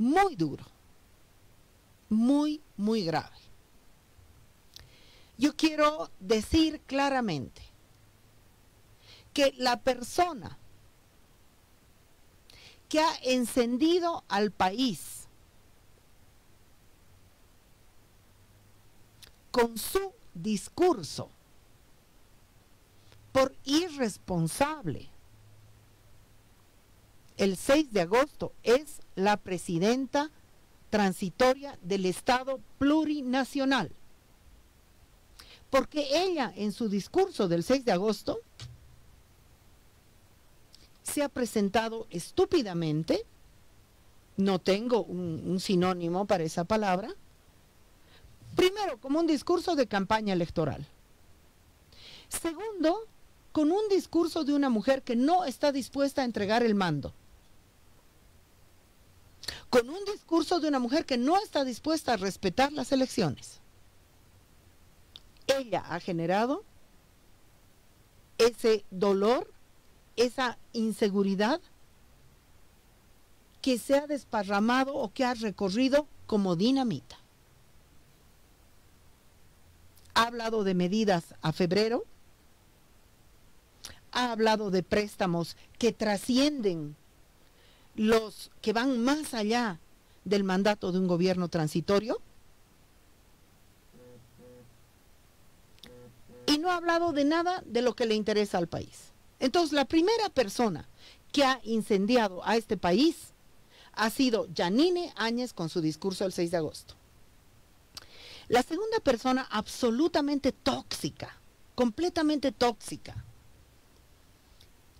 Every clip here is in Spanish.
muy duro, muy, muy grave. Yo quiero decir claramente que la persona que ha encendido al país con su discurso por irresponsable el 6 de agosto es la presidenta transitoria del Estado plurinacional. Porque ella en su discurso del 6 de agosto se ha presentado estúpidamente, no tengo un, sinónimo para esa palabra, primero como un discurso de campaña electoral. Segundo, con un discurso de una mujer que no está dispuesta a entregar el mando. Con un discurso de una mujer que no está dispuesta a respetar las elecciones. Ella ha generado ese dolor esa inseguridad que se ha desparramado o que ha recorrido como dinamita. Ha hablado de medidas a febrero, ha hablado de préstamos que trascienden los que van más allá del mandato de un gobierno transitorio. Y no ha hablado de nada de lo que le interesa al país. Entonces, la primera persona que ha incendiado a este país ha sido Janine Áñez con su discurso del 6 de agosto. La segunda persona absolutamente tóxica, completamente tóxica,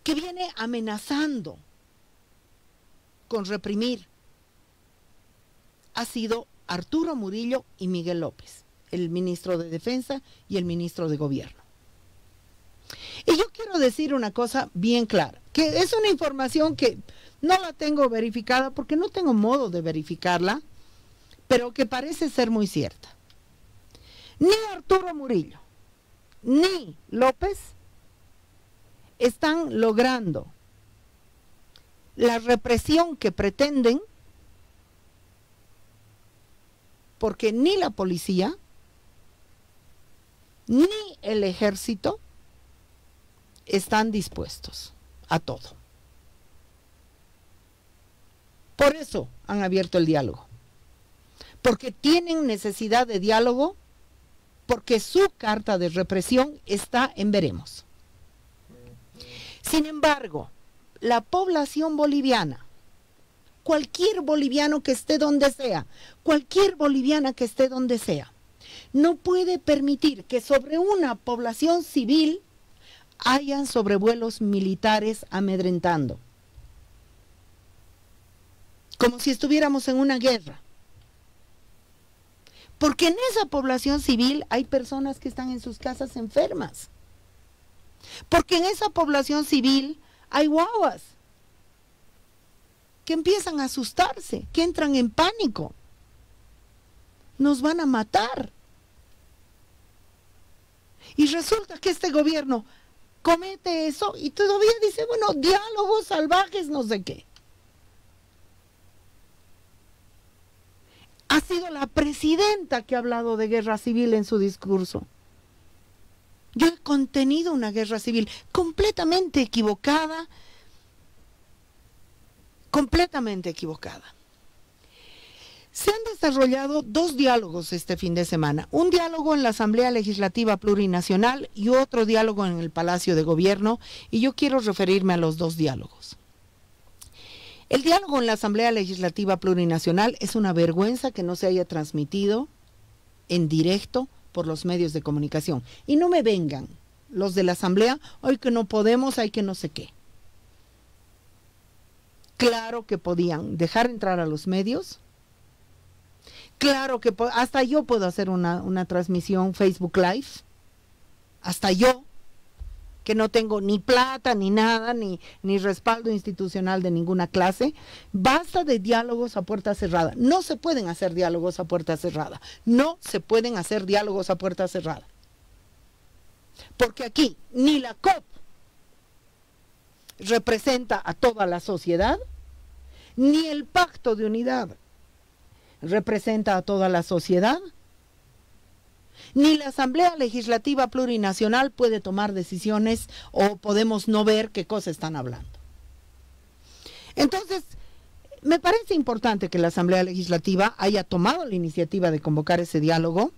que viene amenazando con reprimir, ha sido Arturo Murillo y Miguel López, el ministro de Defensa y el ministro de Gobierno. Y yo quiero decir una cosa bien clara, que es una información que no la tengo verificada porque no tengo modo de verificarla, pero que parece ser muy cierta. Ni Arturo Murillo, ni López están logrando la represión que pretenden porque ni la policía, ni el ejército, están dispuestos a todo. Por eso han abierto el diálogo. Porque tienen necesidad de diálogo, porque su carta de represión está en veremos. Sin embargo, la población boliviana, cualquier boliviano que esté donde sea, cualquier boliviana que esté donde sea, no puede permitir que sobre una población civil hayan sobrevuelos militares amedrentando. Como si estuviéramos en una guerra. Porque en esa población civil hay personas que están en sus casas enfermas. Porque en esa población civil hay guaguas que empiezan a asustarse, que entran en pánico. Nos van a matar. Y resulta que este gobierno comete eso y todavía dice, bueno, diálogos salvajes, no sé qué. Ha sido la presidenta que ha hablado de guerra civil en su discurso. Yo he contenido una guerra civil completamente equivocada, completamente equivocada. Se han desarrollado dos diálogos este fin de semana, un diálogo en la Asamblea Legislativa Plurinacional y otro diálogo en el Palacio de Gobierno, y yo quiero referirme a los dos diálogos. El diálogo en la Asamblea Legislativa Plurinacional es una vergüenza que no se haya transmitido en directo por los medios de comunicación. Y no me vengan los de la Asamblea, hoy que no podemos, hay que no sé qué. Claro que podían dejar entrar a los medios, Claro que hasta yo puedo hacer una, transmisión Facebook Live. Hasta yo, que no tengo ni plata, ni nada, ni, ni respaldo institucional de ninguna clase. Basta de diálogos a puerta cerrada. No se pueden hacer diálogos a puerta cerrada. No se pueden hacer diálogos a puerta cerrada. Porque aquí ni la COP representa a toda la sociedad, ni el pacto de unidad representa a toda la sociedad, ni la Asamblea Legislativa Plurinacional puede tomar decisiones o podemos no ver qué cosa están hablando. Entonces, me parece importante que la Asamblea Legislativa haya tomado la iniciativa de convocar ese diálogo.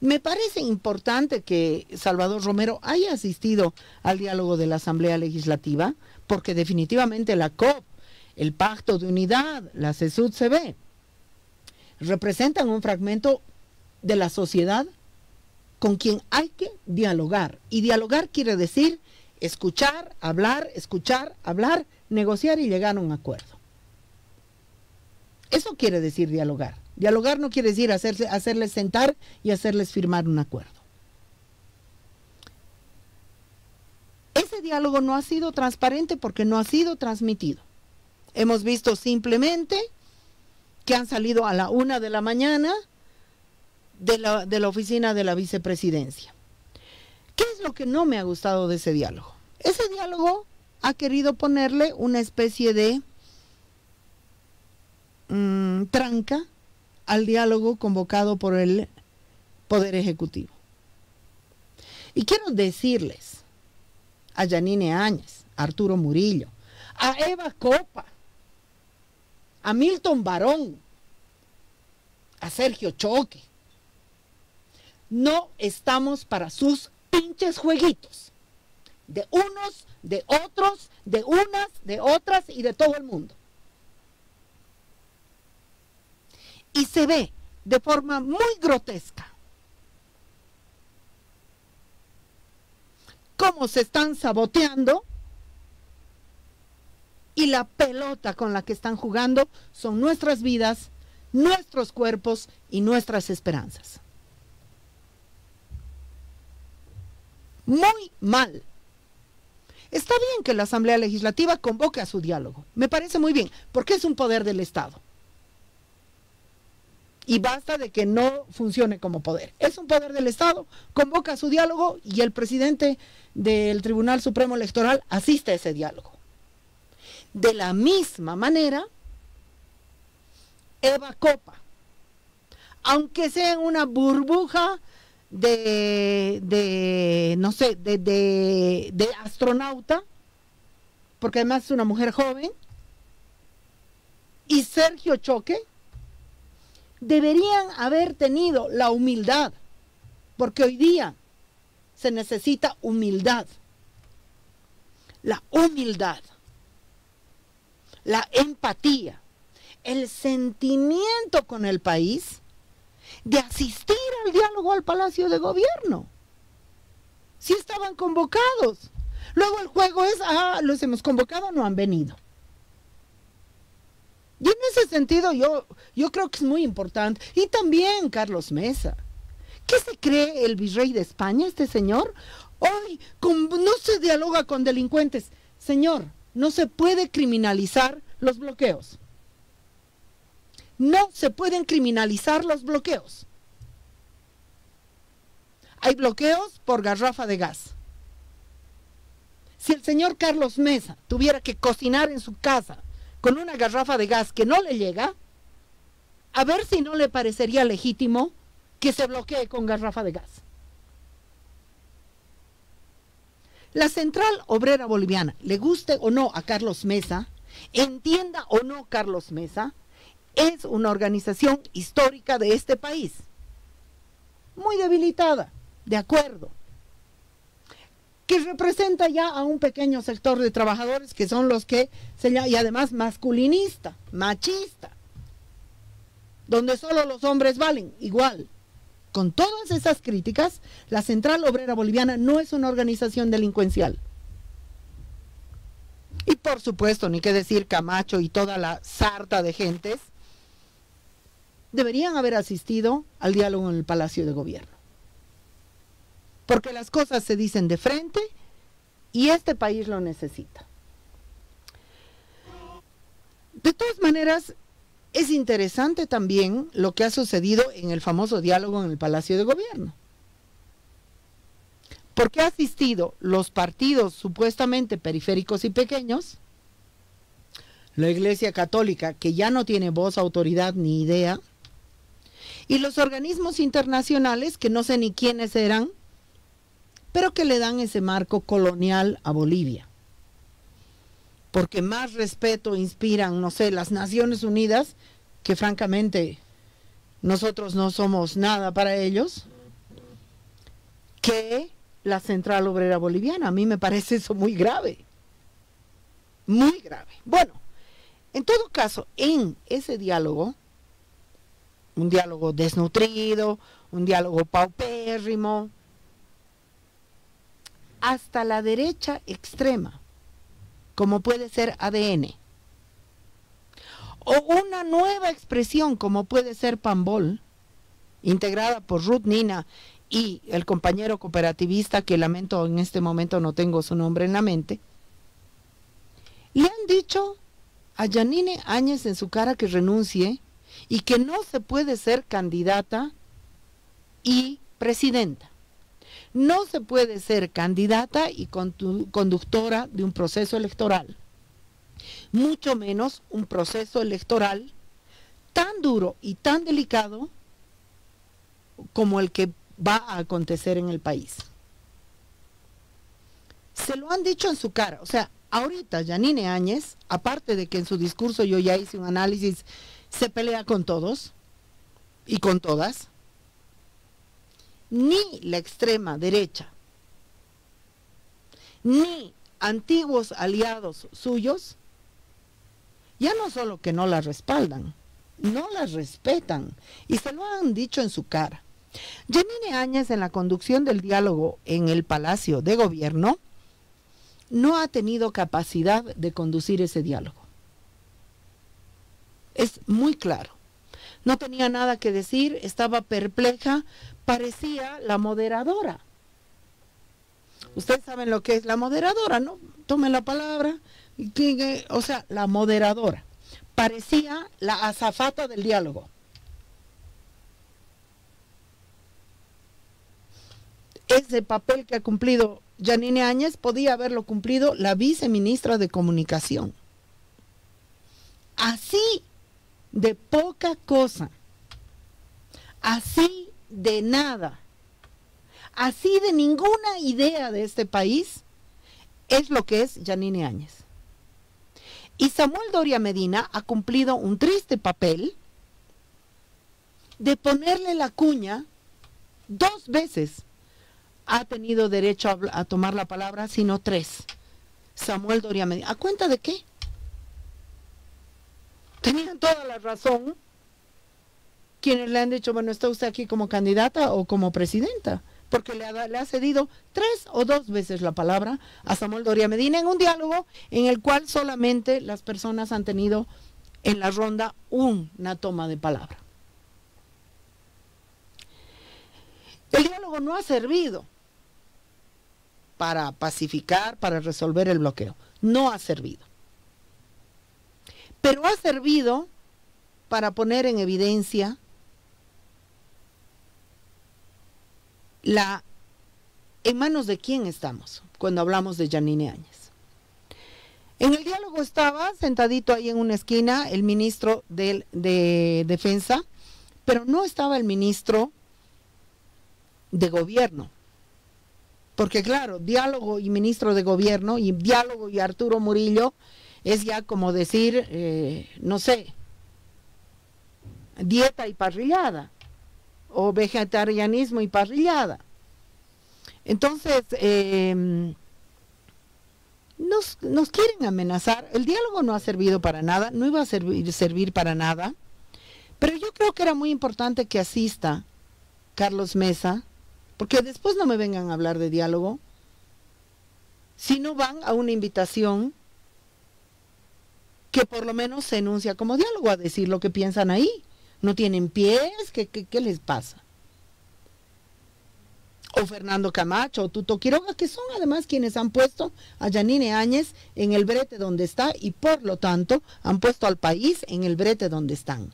Me parece importante que Salvador Romero haya asistido al diálogo de la Asamblea Legislativa, porque definitivamente la COP, el Pacto de Unidad, la CESUD-CB, representan un fragmento de la sociedad con quien hay que dialogar. Y dialogar quiere decir escuchar, hablar, escuchar, hablar, negociar y llegar a un acuerdo. Eso quiere decir dialogar. Dialogar no quiere decir hacerles sentar y hacerles firmar un acuerdo. Ese diálogo no ha sido transparente porque no ha sido transmitido. Hemos visto simplemente que han salido a la una de la mañana de la, de la oficina de la vicepresidencia. ¿Qué es lo que no me ha gustado de ese diálogo? Ese diálogo ha querido ponerle una especie de mm, tranca al diálogo convocado por el Poder Ejecutivo. Y quiero decirles a Yanine Áñez, a Arturo Murillo, a Eva Copa, a Milton Barón, a Sergio Choque, no estamos para sus pinches jueguitos. De unos, de otros, de unas, de otras y de todo el mundo. Y se ve de forma muy grotesca cómo se están saboteando y la pelota con la que están jugando son nuestras vidas, nuestros cuerpos y nuestras esperanzas. Muy mal. Está bien que la Asamblea Legislativa convoque a su diálogo. Me parece muy bien, porque es un poder del Estado. Y basta de que no funcione como poder. Es un poder del Estado, convoca a su diálogo y el presidente del Tribunal Supremo Electoral asiste a ese diálogo. De la misma manera, Eva Copa, aunque sea en una burbuja de, de no sé, de, de, de astronauta, porque además es una mujer joven, y Sergio Choque, deberían haber tenido la humildad, porque hoy día se necesita humildad. La humildad, la empatía, el sentimiento con el país de asistir al diálogo al Palacio de Gobierno. Si estaban convocados. Luego el juego es, ah, los hemos convocado, no han venido. Y en ese sentido yo, yo creo que es muy importante. Y también Carlos Mesa. ¿Qué se cree el virrey de España, este señor? Hoy no se dialoga con delincuentes. Señor, no se puede criminalizar los bloqueos. No se pueden criminalizar los bloqueos. Hay bloqueos por garrafa de gas. Si el señor Carlos Mesa tuviera que cocinar en su casa con una garrafa de gas que no le llega, a ver si no le parecería legítimo que se bloquee con garrafa de gas. La Central Obrera Boliviana, le guste o no a Carlos Mesa, entienda o no Carlos Mesa, es una organización histórica de este país, muy debilitada, de acuerdo, que representa ya a un pequeño sector de trabajadores que son los que se y además masculinista, machista, donde solo los hombres valen, igual. Con todas esas críticas, la Central Obrera Boliviana no es una organización delincuencial. Y por supuesto, ni qué decir Camacho y toda la sarta de gentes deberían haber asistido al diálogo en el Palacio de Gobierno. Porque las cosas se dicen de frente y este país lo necesita. De todas maneras, es interesante también lo que ha sucedido en el famoso diálogo en el Palacio de Gobierno. Porque ha asistido los partidos supuestamente periféricos y pequeños, la Iglesia Católica, que ya no tiene voz, autoridad ni idea, y los organismos internacionales, que no sé ni quiénes eran, pero que le dan ese marco colonial a Bolivia. Porque más respeto inspiran, no sé, las Naciones Unidas, que francamente nosotros no somos nada para ellos, que la Central Obrera Boliviana. A mí me parece eso muy grave. Muy grave. Bueno, en todo caso, en ese diálogo, un diálogo desnutrido, un diálogo paupérrimo, hasta la derecha extrema, como puede ser ADN, o una nueva expresión como puede ser Pambol, integrada por Ruth Nina y el compañero cooperativista, que lamento en este momento no tengo su nombre en la mente, le han dicho a Janine Áñez en su cara que renuncie y que no se puede ser candidata y presidenta. No se puede ser candidata y conductora de un proceso electoral, mucho menos un proceso electoral tan duro y tan delicado como el que va a acontecer en el país. Se lo han dicho en su cara, o sea, ahorita Janine Áñez, aparte de que en su discurso yo ya hice un análisis, se pelea con todos y con todas, ni la extrema derecha, ni antiguos aliados suyos, ya no solo que no la respaldan, no la respetan y se lo han dicho en su cara. Janine Áñez en la conducción del diálogo en el Palacio de Gobierno no ha tenido capacidad de conducir ese diálogo. Es muy claro. No tenía nada que decir, estaba perpleja, parecía la moderadora. Ustedes saben lo que es la moderadora, ¿no? Tome la palabra. O sea, la moderadora. Parecía la azafata del diálogo. Ese papel que ha cumplido Janine Áñez podía haberlo cumplido la viceministra de Comunicación. Así de poca cosa, así de nada, así de ninguna idea de este país, es lo que es Janine Áñez. Y Samuel Doria Medina ha cumplido un triste papel de ponerle la cuña dos veces ha tenido derecho a, tomar la palabra, sino tres. Samuel Doria Medina. ¿A cuenta de qué? Tenían toda la razón quienes le han dicho, bueno, está usted aquí como candidata o como presidenta, porque le ha, le ha cedido tres o dos veces la palabra a Samuel Doria Medina en un diálogo en el cual solamente las personas han tenido en la ronda una toma de palabra. El diálogo no ha servido para pacificar, para resolver el bloqueo. No ha servido. Pero ha servido para poner en evidencia la en manos de quién estamos cuando hablamos de Janine Áñez. En el diálogo estaba sentadito ahí en una esquina el ministro de, de Defensa, pero no estaba el ministro de Gobierno, porque claro, diálogo y ministro de gobierno y diálogo y Arturo Murillo es ya como decir, eh, no sé, dieta y parrillada o vegetarianismo y parrillada. Entonces, em, nos, nos, quieren amenazar. El diálogo no ha servido para nada, no iba a servir, servir para nada, pero yo creo que era muy importante que asista Carlos Mesa, porque después no me vengan a hablar de diálogo, si no van a una invitación que por lo menos se enuncia como diálogo, a decir lo que piensan ahí. No tienen pies, ¿qué, qué, les pasa? O Fernando Camacho o Tuto Quiroga, que son además quienes han puesto a Yanine Áñez en el brete donde está y por lo tanto han puesto al país en el brete donde están.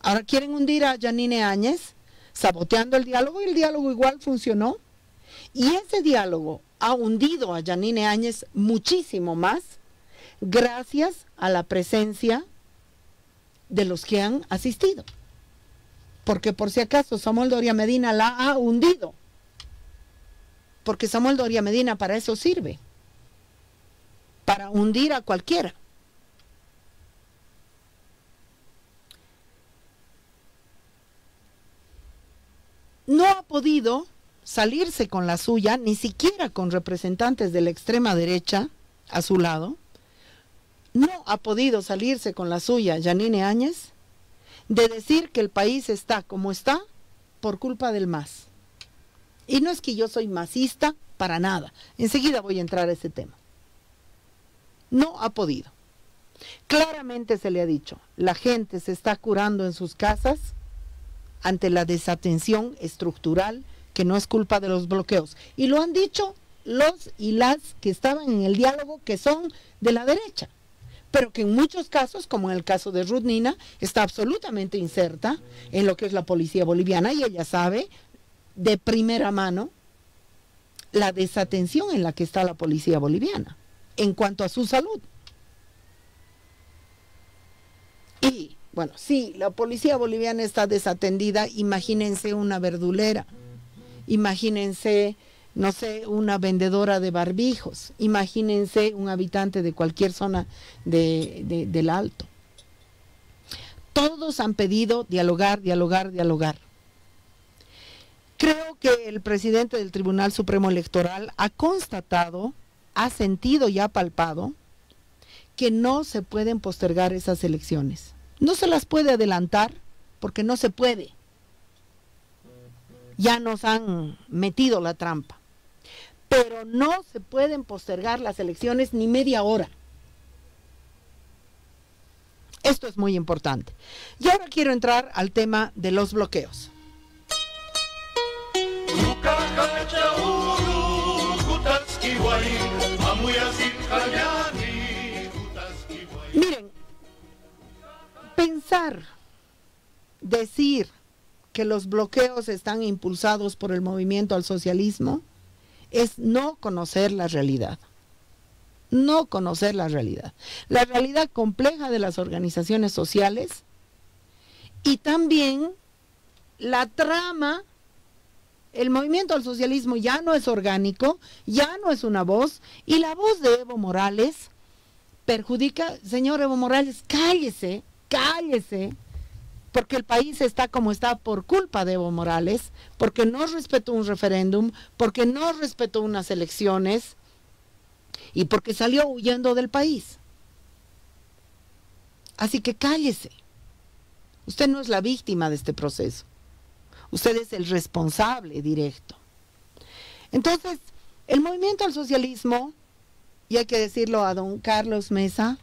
Ahora quieren hundir a Yanine Áñez saboteando el diálogo y el diálogo igual funcionó. Y ese diálogo ha hundido a Janine Áñez muchísimo más gracias a la presencia de los que han asistido. porque por si acaso Samuel Doria Medina la ha hundido, porque Samuel Doria Medina para eso sirve, para hundir a cualquiera. No ha podido salirse con la suya, ni siquiera con representantes de la extrema derecha a su lado, no ha podido salirse con la suya Yanine Áñez de decir que el país está como está por culpa del MAS. Y no es que yo soy masista para nada. Enseguida voy a entrar a ese tema. No ha podido. Claramente se le ha dicho, la gente se está curando en sus casas ante la desatención estructural que no es culpa de los bloqueos. Y lo han dicho los y las que estaban en el diálogo que son de la derecha, pero que en muchos casos, como en el caso de Ruth Nina, está absolutamente inserta en lo que es la policía boliviana y ella sabe de primera mano la desatención en la que está la policía boliviana en cuanto a su salud. Y bueno, si la policía boliviana está desatendida, imagínense una verdulera Imagínense, no sé, una vendedora de barbijos. Imagínense un habitante de cualquier zona del Alto. Todos han pedido dialogar, dialogar, dialogar. Creo que el presidente del Tribunal Supremo Electoral ha constatado, ha sentido y ha palpado que no se pueden postergar esas elecciones. No se las puede adelantar porque no se puede ya nos han metido la trampa. Pero no se pueden postergar las elecciones ni media hora. Esto es muy importante. Y ahora quiero entrar al tema de los bloqueos. Miren, pensar, decir, que los bloqueos están impulsados por el movimiento al socialismo es no conocer la realidad. No conocer la realidad. La realidad compleja de las organizaciones sociales y también la trama el movimiento al socialismo ya no es orgánico, ya no es una voz, y la voz de Evo Morales perjudica, señor Evo Morales, cállese, cállese, porque el país está como está por culpa de Evo Morales, porque no respetó un referéndum, porque no respetó unas elecciones y porque salió huyendo del país. Así que cállese. Usted no es la víctima de este proceso. Usted es el responsable directo. Entonces, el movimiento al socialismo, y hay que decirlo a don Carlos Mesa,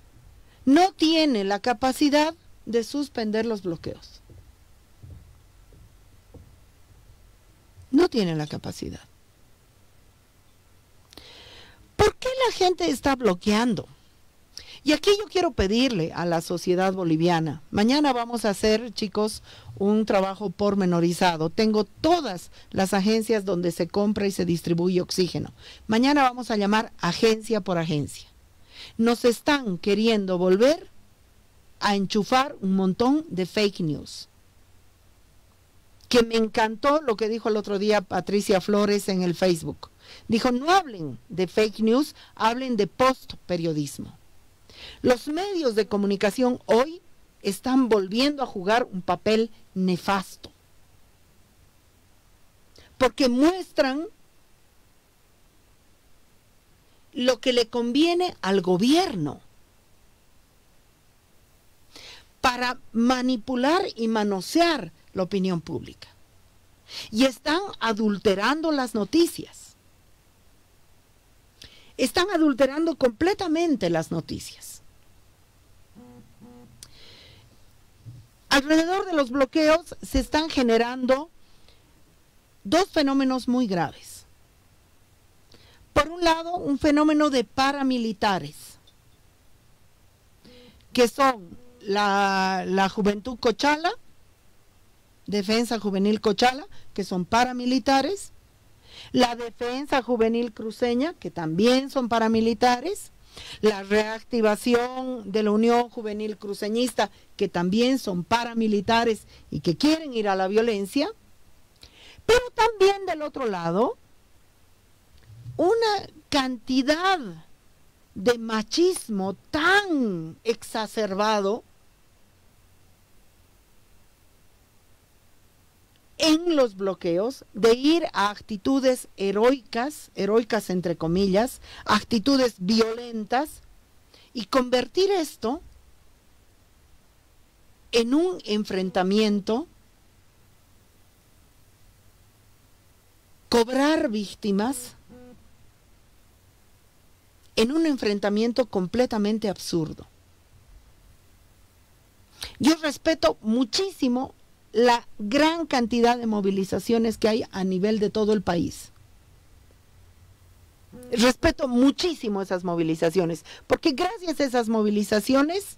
no tiene la capacidad de suspender los bloqueos. No tienen la capacidad. ¿Por qué la gente está bloqueando? Y aquí yo quiero pedirle a la sociedad boliviana, mañana vamos a hacer, chicos, un trabajo pormenorizado. Tengo todas las agencias donde se compra y se distribuye oxígeno. Mañana vamos a llamar agencia por agencia. Nos están queriendo volver a enchufar un montón de fake news. Que me encantó lo que dijo el otro día Patricia Flores en el Facebook. Dijo, no hablen de fake news, hablen de post periodismo. Los medios de comunicación hoy están volviendo a jugar un papel nefasto. Porque muestran lo que le conviene al gobierno para manipular y manosear la opinión pública. Y están adulterando las noticias. Están adulterando completamente las noticias. Alrededor de los bloqueos se están generando dos fenómenos muy graves. Por un lado, un fenómeno de paramilitares, que son la, Juventud Cochala, Defensa Juvenil Cochala, que son paramilitares, la Defensa Juvenil Cruceña, que también son paramilitares, la reactivación de la Unión Juvenil Cruceñista, que también son paramilitares y que quieren ir a la violencia, pero también del otro lado, una cantidad de machismo tan exacerbado en los bloqueos de ir a actitudes heroicas, heroicas entre comillas, actitudes violentas y convertir esto en un enfrentamiento, cobrar víctimas en un enfrentamiento completamente absurdo. Yo respeto muchísimo la gran cantidad de movilizaciones que hay a nivel de todo el país. Respeto muchísimo esas movilizaciones, porque gracias a esas movilizaciones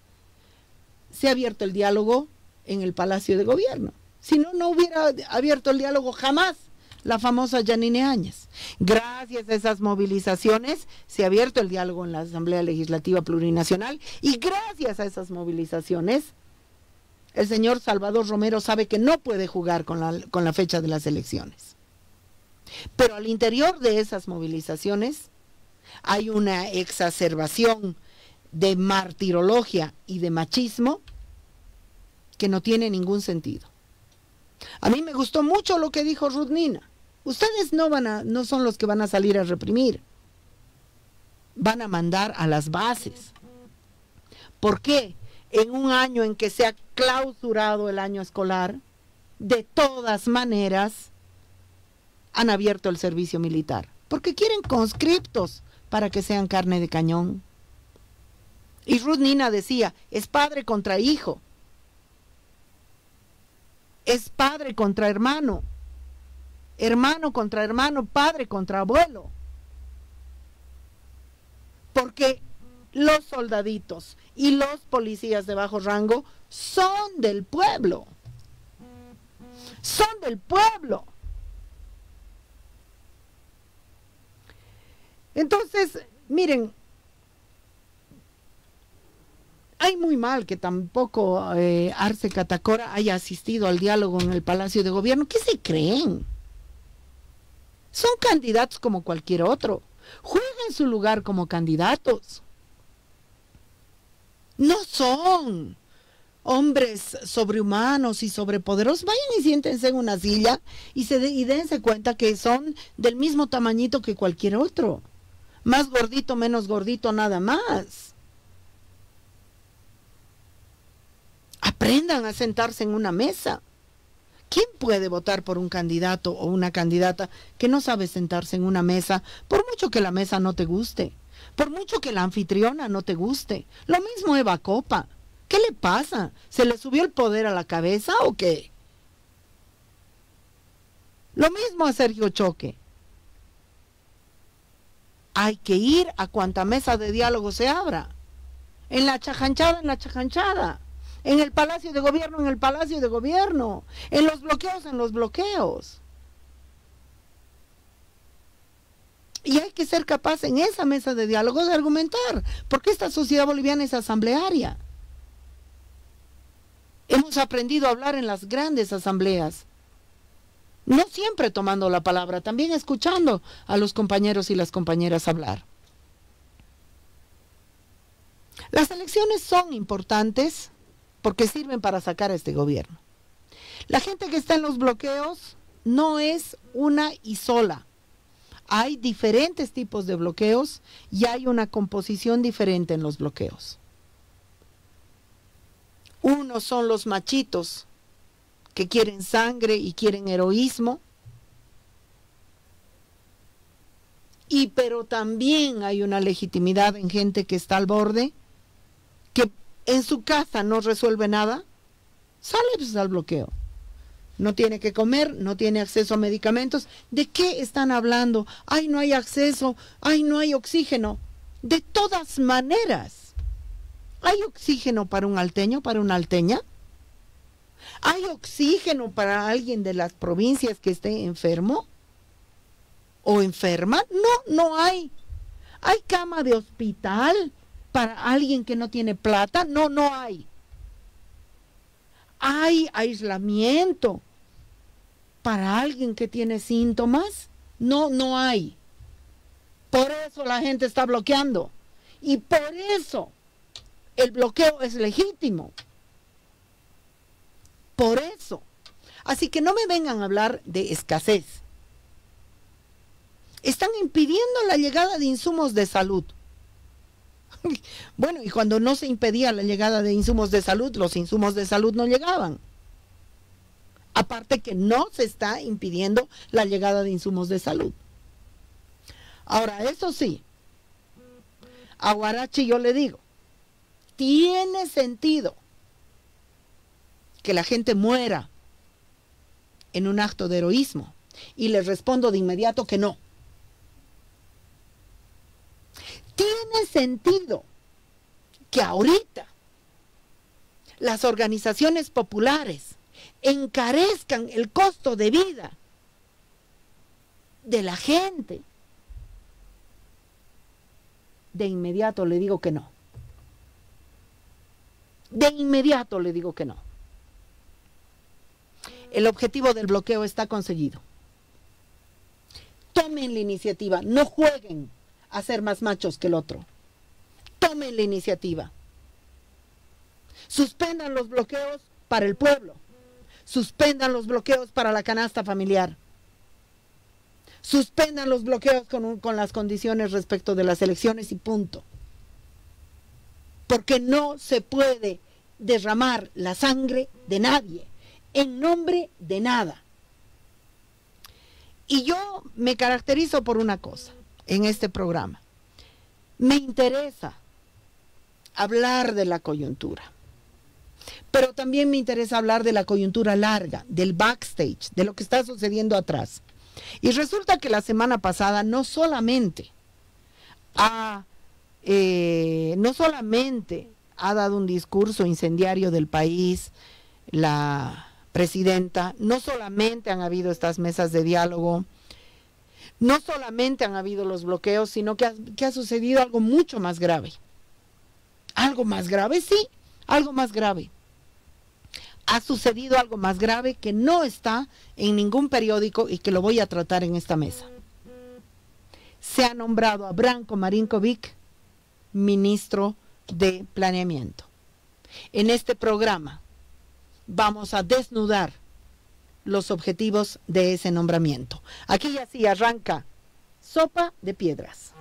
se ha abierto el diálogo en el Palacio de Gobierno. Si no, no hubiera abierto el diálogo jamás la famosa Janine Áñez. Gracias a esas movilizaciones se ha abierto el diálogo en la Asamblea Legislativa Plurinacional y gracias a esas movilizaciones el señor Salvador Romero sabe que no puede jugar con la, con la fecha de las elecciones. Pero al interior de esas movilizaciones hay una exacerbación de martirología y de machismo que no tiene ningún sentido. A mí me gustó mucho lo que dijo Ruth Nina. Ustedes no van a, no son los que van a salir a reprimir. Van a mandar a las bases. ¿Por qué? En un año en que se ha clausurado el año escolar, de todas maneras han abierto el servicio militar, porque quieren conscriptos para que sean carne de cañón. Y Ruth Nina decía, es padre contra hijo, es padre contra hermano, hermano contra hermano, padre contra abuelo. Porque los soldaditos y los policías de bajo rango son del pueblo. Son del pueblo. Entonces, miren, hay muy mal que tampoco eh, Arce Catacora haya asistido al diálogo en el Palacio de Gobierno. ¿Qué se creen? Son candidatos como cualquier otro. Juegan su lugar como candidatos. No son hombres sobrehumanos y sobrepoderosos. Vayan y siéntense en una silla y, se y dense cuenta que son del mismo tamañito que cualquier otro. Más gordito, menos gordito, nada más. Aprendan a sentarse en una mesa. ¿Quién puede votar por un candidato o una candidata que no sabe sentarse en una mesa, por mucho que la mesa no te guste? Por mucho que la anfitriona no te guste. Lo mismo Eva Copa. ¿Qué le pasa? ¿Se le subió el poder a la cabeza o qué? Lo mismo a Sergio Choque. Hay que ir a cuanta mesa de diálogo se abra. En la chajanchada, en la chajanchada. En el palacio de gobierno, en el palacio de gobierno. En los bloqueos, en los bloqueos. Y hay que ser capaz en esa mesa de diálogo de argumentar, porque esta sociedad boliviana es asamblearia. Hemos aprendido a hablar en las grandes asambleas, no siempre tomando la palabra, también escuchando a los compañeros y las compañeras hablar. Las elecciones son importantes porque sirven para sacar a este gobierno. La gente que está en los bloqueos no es una y sola hay diferentes tipos de bloqueos y hay una composición diferente en los bloqueos. Unos son los machitos que quieren sangre y quieren heroísmo. Y pero también hay una legitimidad en gente que está al borde, que en su casa no resuelve nada, sale pues, al bloqueo no tiene que comer, no tiene acceso a medicamentos. ¿De qué están hablando? Ay, no hay acceso, ay, no hay oxígeno. De todas maneras, ¿hay oxígeno para un alteño, para una alteña? ¿Hay oxígeno para alguien de las provincias que esté enfermo o enferma? No, no hay. ¿Hay cama de hospital para alguien que no tiene plata? No, no hay. ¿Hay aislamiento para alguien que tiene síntomas? No, no hay. Por eso la gente está bloqueando. Y por eso el bloqueo es legítimo. Por eso. Así que no me vengan a hablar de escasez. Están impidiendo la llegada de insumos de salud. Bueno, y cuando no se impedía la llegada de insumos de salud, los insumos de salud no llegaban. Aparte que no se está impidiendo la llegada de insumos de salud. Ahora, eso sí, a Guarachi yo le digo, tiene sentido que la gente muera en un acto de heroísmo. Y le respondo de inmediato que no. Tiene sentido que ahorita las organizaciones populares encarezcan el costo de vida de la gente. De inmediato le digo que no. De inmediato le digo que no. El objetivo del bloqueo está conseguido. Tomen la iniciativa, no jueguen a ser más machos que el otro. Tomen la iniciativa. Suspendan los bloqueos para el pueblo. Suspendan los bloqueos para la canasta familiar. Suspendan los bloqueos con, con las condiciones respecto de las elecciones y punto. Porque no se puede derramar la sangre de nadie en nombre de nada. Y yo me caracterizo por una cosa en este programa. Me interesa hablar de la coyuntura, pero también me interesa hablar de la coyuntura larga, del backstage, de lo que está sucediendo atrás. Y resulta que la semana pasada no solamente ha, eh, no solamente ha dado un discurso incendiario del país, la presidenta, no solamente han habido estas mesas de diálogo, no solamente han habido los bloqueos, sino que ha, sucedido algo mucho más grave. Algo más grave, sí, algo más grave. Ha sucedido algo más grave que no está en ningún periódico y que lo voy a tratar en esta mesa. Se ha nombrado a Branko Marinkovic ministro de Planeamiento. En este programa vamos a desnudar los objetivos de ese nombramiento. Aquí ya sí arranca sopa de piedras.